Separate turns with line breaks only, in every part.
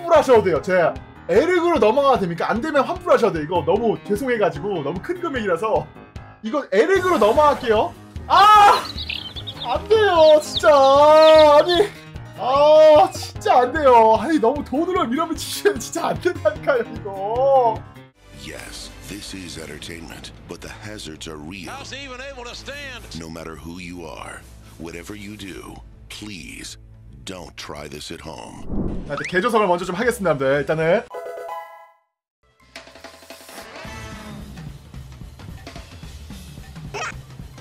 환불하셔도 돼요. 제 에르그로 넘어가도 됩니까? 안 되면 환불하셔도 돼요. 이거 너무 죄송해가지고 너무 큰 금액이라서 이거 에르그로 넘어갈게요. 아! 안 돼요, 진짜. 아니, 아, 진짜 안 돼요. 아니, 너무 돈으로 밀어붙이시면 진짜 안 된다니까요, 이거.
Yes, this is entertainment, but the hazards are real.
How's he even able to stand?
No matter who you are, whatever you do, please don't try this at home.
자, 일단 개조성을 먼저 좀 하겠습니다, 여러분들. 일단은.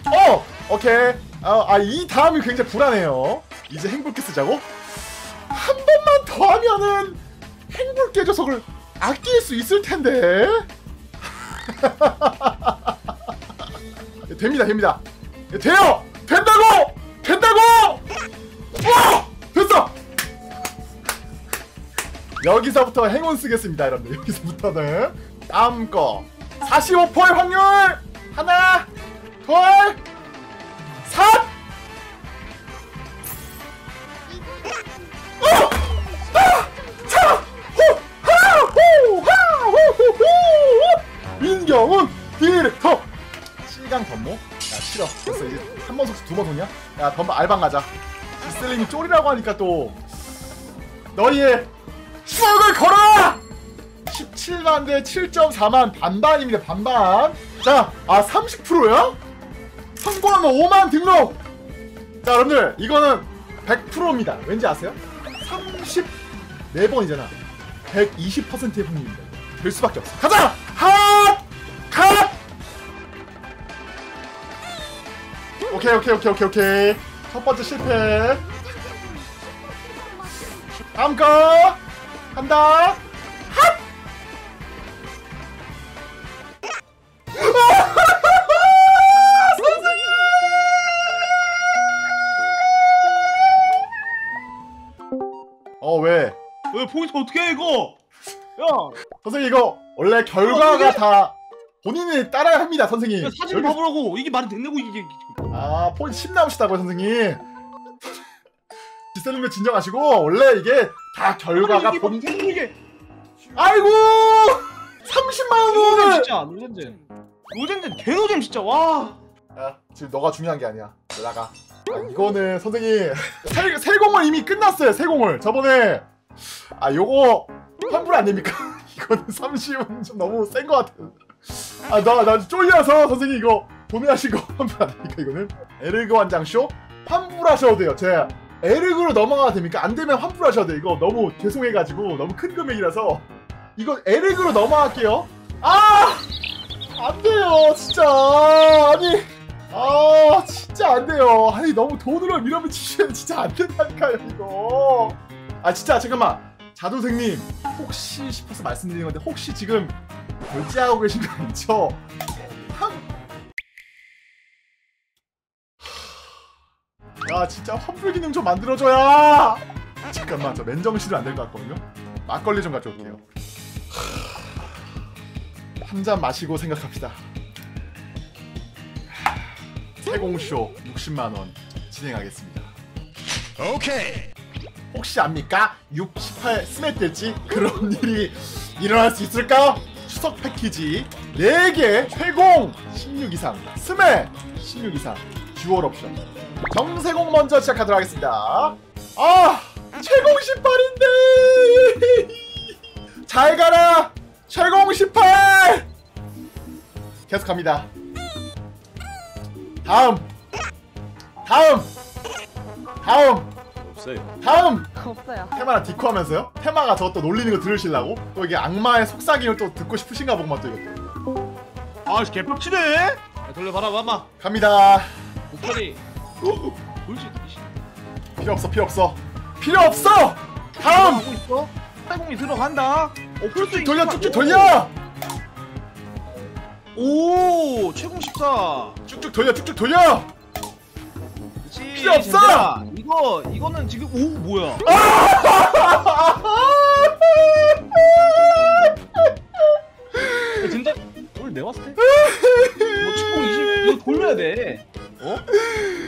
어! 오케이. 아, 아, 이 다음이 굉장히 불안해요. 이제 행복해 쓰자고? 한 번만 더 하면은 행복 개조석을 아낄 수 있을 텐데. 됩니다, 됩니다. 돼요! 된다고! 된다고! 여기서부터 행운 쓰겠습니다, 여러분들. 여기서부터는 다음 거. 45%의 확률! 하나, 둘, 셋. 어! 아! 민경훈 디렉터! 시강 덤모? 야 싫어. 됐어 이제 한 번 속수 두번 속냐? 야 덤모 알방 가자. 디슬링이 쫄이라고 하니까 또 너희의 추억을 걸어라! 17만 대 7.4만 반반입니다 반반 자, 아 30%야? 성공하면 5만 등록 자 여러분들 이거는 100%입니다 왠지 아세요? 34번이잖아 120%의 확률입니다 될 수밖에 없어 가자! 핫! 컷! 오케이 오케이 오케이 오케이 오케이 첫 번째 실패 다음 거 간다 핫! 어 왜?
왜 포인트 어떻게 해 이거? 야,
선생님 이거 원래 결과가 다 본인이 따라야 합니다 선생님
야 사진
여기-
봐보라고 이게 말이 됐냐고 이게.
아 포인트 10 나오시다고요 선생님 비싸는 거 진정하시고 원래 이게 다 결과가
이게 본본 이게
아이고! 30만
노잼
원을!
진짜 노잼. 노잼 개노잼 진짜 와.
야 지금 너가 중요한 게 아니야. 나가. 아, 이거는 선생님. 세, 세공을 이미 끝났어요 세공을. 저번에. 아 요거 환불 안 됩니까? 이거는 30은 좀 너무 센 것 같아. 아나 나 쫄려서 선생님 이거 도매하신 거 환불 안 됩니까 이거는? 에르그 완장쇼? 환불하셔도 돼요 제 에르그로 넘어가도 됩니까? 안 되면 환불하셔도 돼요 이거. 너무 죄송해가지고 너무 큰 금액이라서. 이거 에르그로 넘어갈게요. 아! 안 돼요 진짜. 아니 아 진짜 안 돼요. 아니 너무 돈으로 밀어붙이시면 진짜 안 된다니까요 이거. 아 진짜 잠깐만. 자도생님 혹시 싶어서 말씀드리는 건데 혹시 지금 결제하고 계신 거 아니죠? 야 진짜 환불 기능 좀 만들어줘야. 잠깐만 저 맨정신은 안될 것 같거든요. 막걸리 좀 가져올게요. 한 잔 마시고 생각합시다. 세공쇼 60만원 진행하겠습니다.
Okay.
혹시 압니까? 68 스매트일지? 그런 일이 일어날 수 있을까? 추석 패키지 4개 최공 16 이상. 스매 16 이상 dual 옵션 정세공 먼저 시작하도록 하겠습니다 아 최공 18인데 잘 가라 최공 18 계속합니다 다음 다음 다음
없어요.
다음
없어요.
테마랑 디코 하면서요? 테마가 저것도 놀리는 거 들으시려고? 또 이게 악마의 속삭임을 또 듣고 싶으신가 보구만 또 이거
아 개빡치네. 야, 돌려봐라 마마.
갑니다
목소리. 돌지.
필요 없어 필요 없어 필요 없어! 다음!
하고 있어. 팔공이 들어간다. 어, 풀스
돌려 쭉쭉 돌려!
오, 최공 14.
쭉쭉 돌려 쭉쭉 돌려!
그렇지.
필요 없어!
젠장. 이거 이거는 지금 오 뭐야? 야, 진짜 오늘 내가 봤을 때. 뭐 최공 20 이거 돌려야 돼. 어?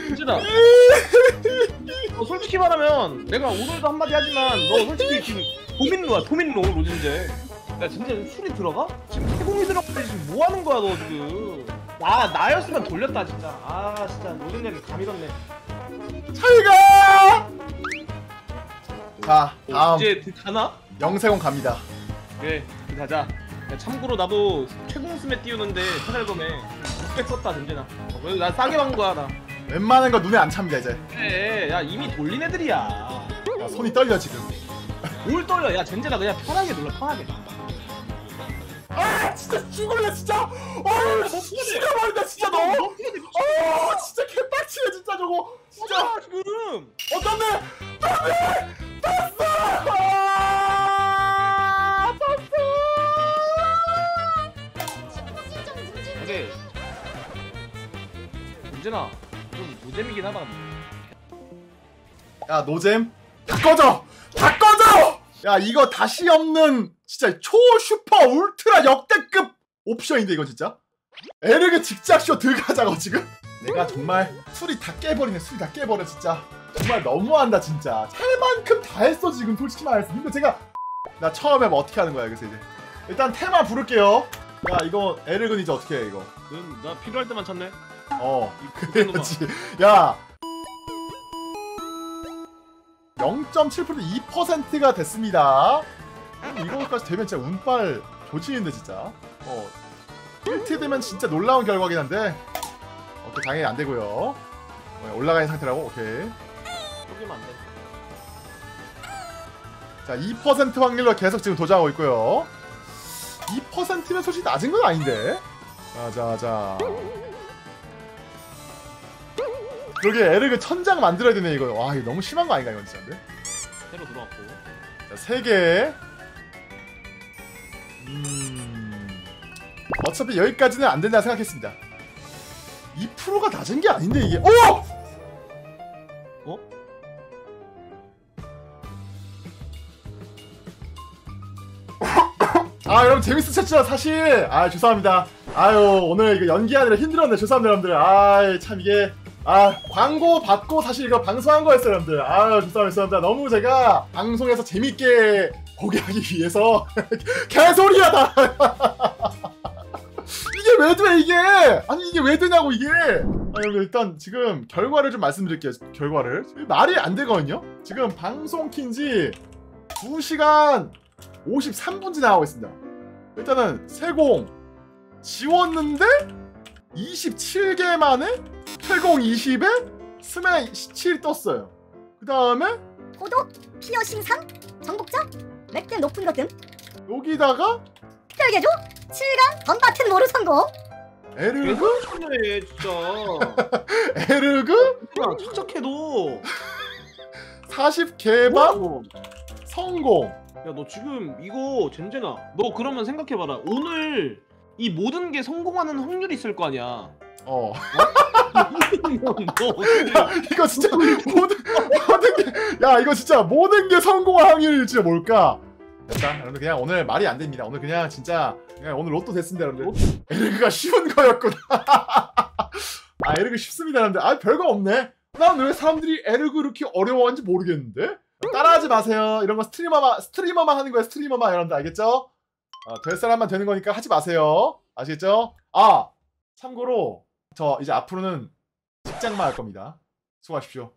진짜다. 너 솔직히 말하면 내가 오늘도 한마디 하지만 너 솔직히 지금 도민로야 도민로 로진제 야 진짜 술이 들어가? 지금 태공이 들어가는데 지금 뭐 하는 거야 너 지금? 나 나였으면 돌렸다 진짜. 아 진짜 로진제는 감이 었네.
차이가! 자 다음.
이제 그 가나?
영세공 갑니다.
그 가자. 야, 참고로 나도 최공 스매 띄우는데 페달검에 600 썼다 든지나 어, 왜나 싸게 받은 거야 나.
웬만한 거 눈에 안 찹니다 이제.
그래 야 이미 돌린 애들이야.
야, 손이 떨려 지금.
뭘 떨려. 야 젠제나 그냥 편하게 눌러 편하게.
아 진짜 죽을래 진짜. 어우 죽여버린다 진짜 너. 어, 진짜. 개빡치네 진짜 저거. 진짜.
아 지금.
어 떴네 떴네 떴어
젠제나 좀 노잼이긴 하다.
야 노잼? 다 꺼져! 다 꺼져! 야 이거 다시 없는 진짜 초 슈퍼 울트라 역대급 옵션인데 이거 진짜? 에르그 직작쇼 들어가자고 지금? 내가 정말 술이 다 깨버리네 술이 다 깨버려 진짜. 정말 너무한다 진짜. 할 만큼 다 했어 지금 솔직히 말해서. 근데 제가 나 처음에 뭐 어떻게 하는 거야 그래서 이제. 일단 테마 부를게요. 야 이거 에르근 이제 어떻게 해 이거?
응, 나 필요할 때만 찾네
어. 그래야지. 야. 0.7% 2%가 됐습니다. 음, 이거까지 되면 진짜 운빨 조치인데 진짜. 어. 1트 되면 진짜 놀라운 결과긴 한데. 오케이 당연히 안 되고요. 어, 올라가 있는 상태라고? 오케이.
속이면 안돼.
자2% 확률로 계속 지금 도전하고 있고요. 2%면 솔직히 낮은 건 아닌데. 자자자 그러게 에르그 천장 만들어야 되네 이거 와 이거 너무 심한 거 아닌가 이건 진짜 근데
새로 들어왔고
자, 세 개. 음. 어차피 여기까지는 안 된다 생각했습니다. 2%가 낮은 게 아닌데 이게. 오!
어?
아 여러분 재밌으셨죠 사실 아 죄송합니다 아유 오늘 이거 연기하느라 힘들었네 죄송합니다 여러분들 아 참 이게 아 광고 받고 사실 이거 방송한 거였어요 여러분들. 아유 죄송합니다 죄송합니다. 너무 제가 방송에서 재밌게 보게 하기 위해서 개소리야 다. 이게 왜 돼 이게? 아니 이게 왜 되냐고 이게? 아 여러분 일단 지금 결과를 좀 말씀드릴게요 결과를. 말이 안 되거든요? 지금 방송 킨지 2시간 53분 지나가고 있습니다. 일단은 세공 지웠는데 27개 만에 세공 20에 스매 17 떴어요. 그 다음에
고독, 피어싱 3, 정복자, 렉댐 높은 것 등
여기다가
별개조, 7강 덤바튼 모루 성공.
에르그?
왜 천년해 진짜.
에르그?
야 착착해도.
40 개방
뭐?
성공.
야 너 지금 이거 젠제나 너 그러면 생각해봐라. 오늘 이 모든 게 성공하는 확률이 있을 거 아니야
어.
너 어떻게
이거 진짜 모든 모든 게 야 이거 진짜 모든 게 성공할 확률이 진짜 뭘까? 됐다. 여러분들 그냥 오늘 말이 안 됩니다. 오늘 그냥 진짜 그냥 오늘 로또 됐습니다 여러분들. 에르그가 쉬운 거였구나. 아 에르그 쉽습니다 여러분들. 아 별거 없네. 난 왜 사람들이 에르그 이렇게 어려워하는지 모르겠는데? 따라하지 마세요. 이런 거 스트리머만 스트리머만 하는 거예요 스트리머만 여러분들 알겠죠? 어, 될 사람만 되는 거니까 하지 마세요. 아시겠죠? 아 참고로 저 이제 앞으로는 직장만 할 겁니다. 수고하십시오